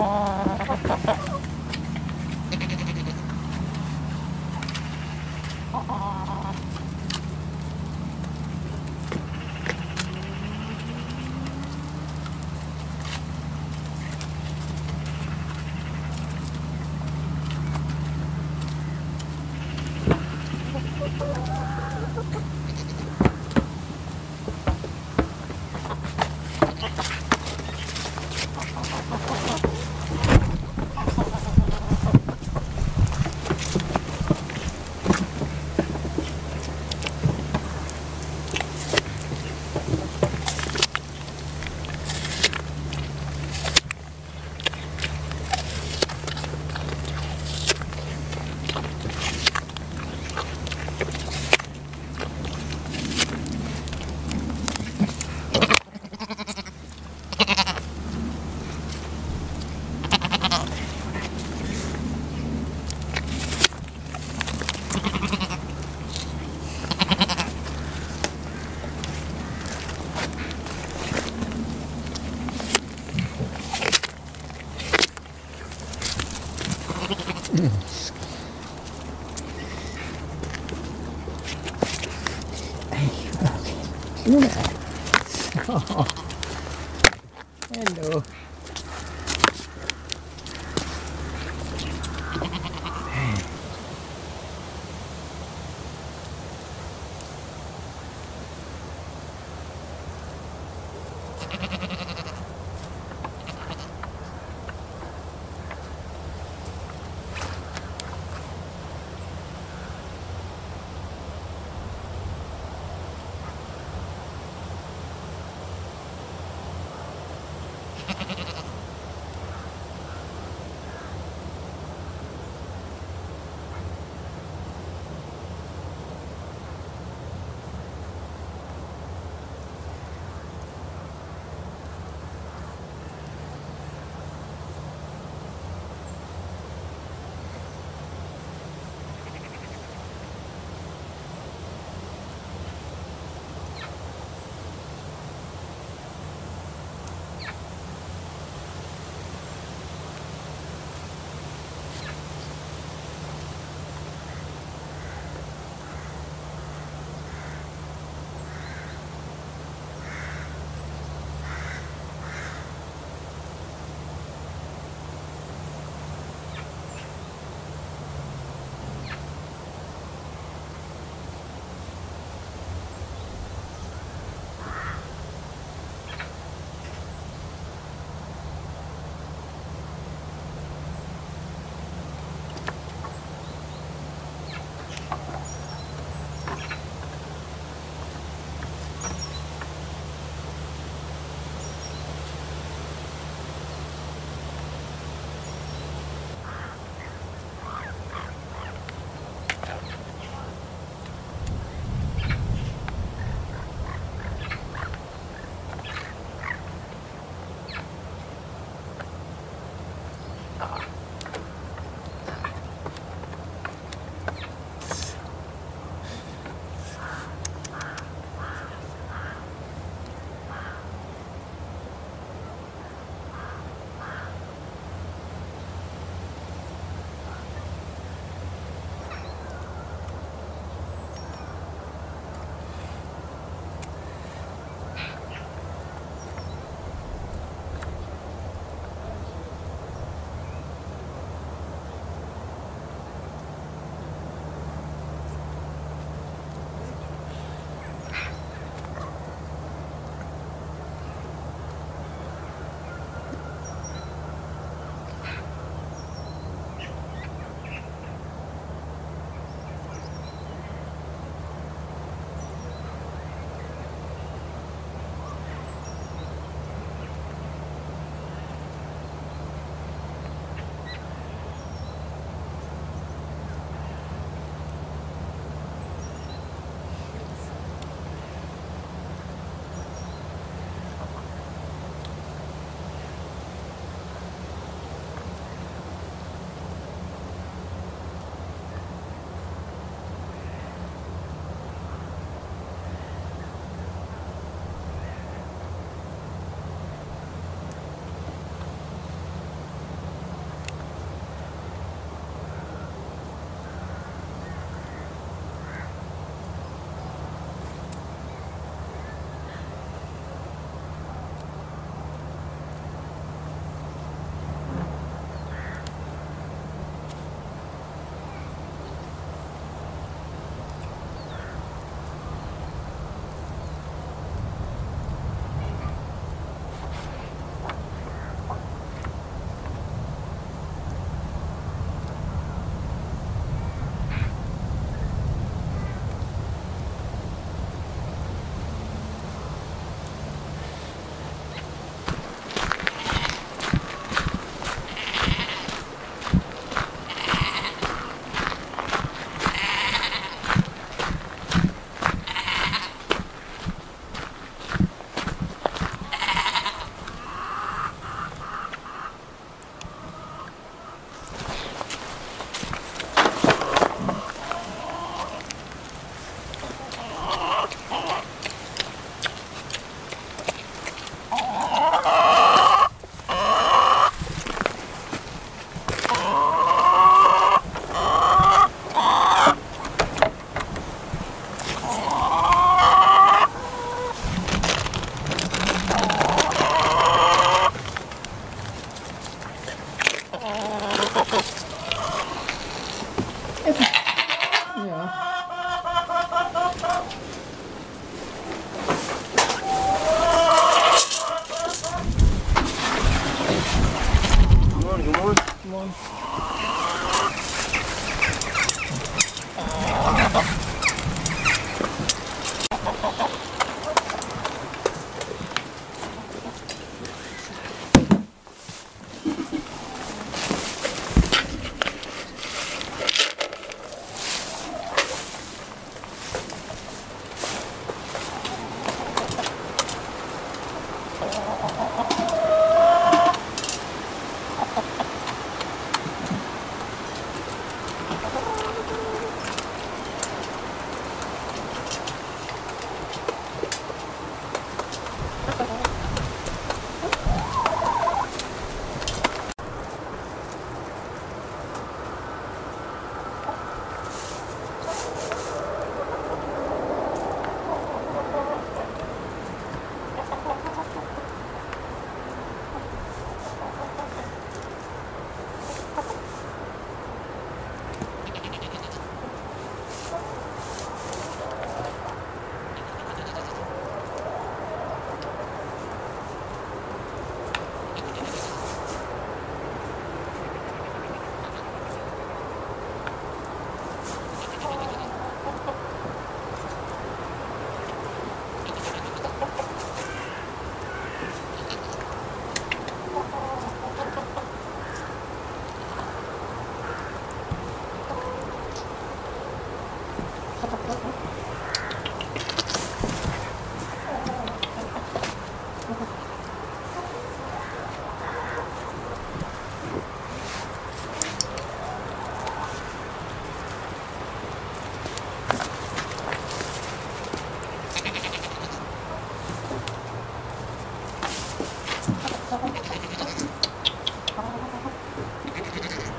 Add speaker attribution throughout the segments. Speaker 1: ああ。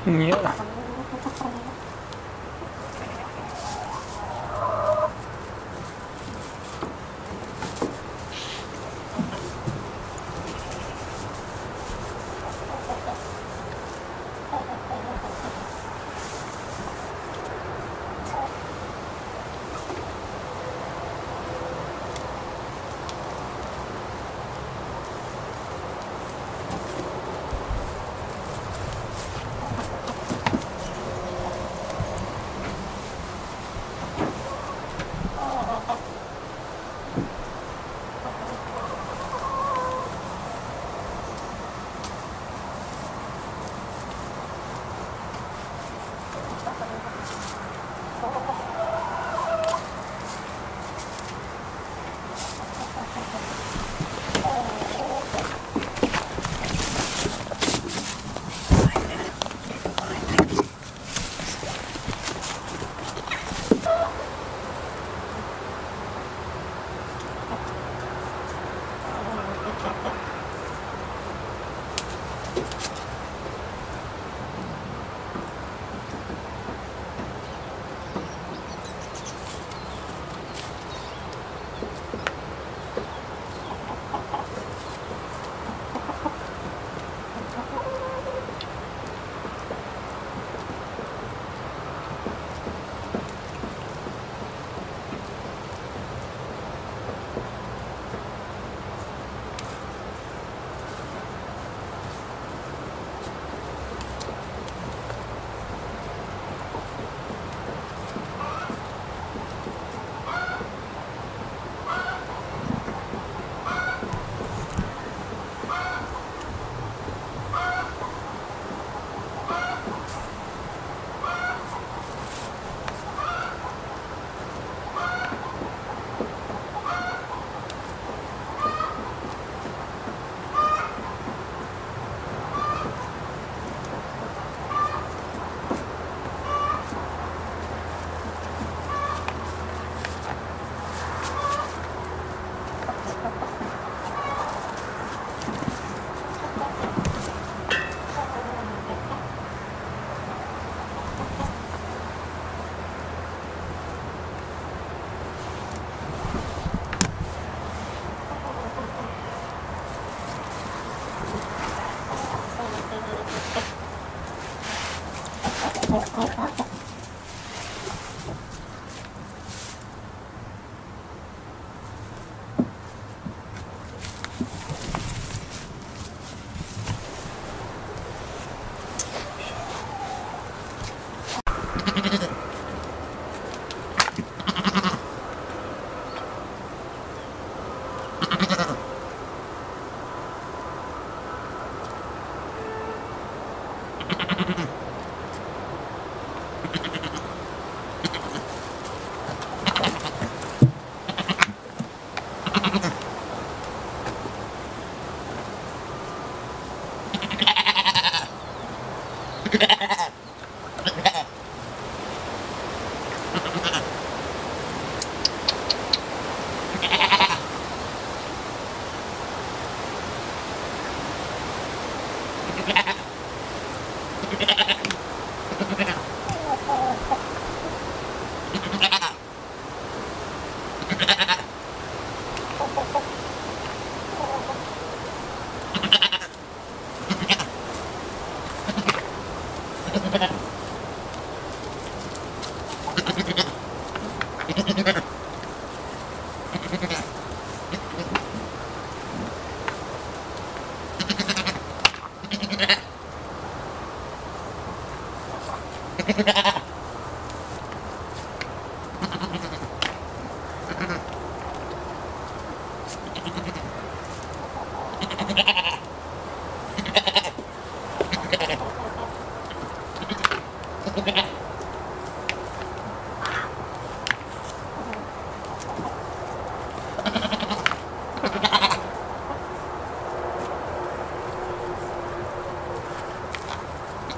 Speaker 1: 你。Yeah.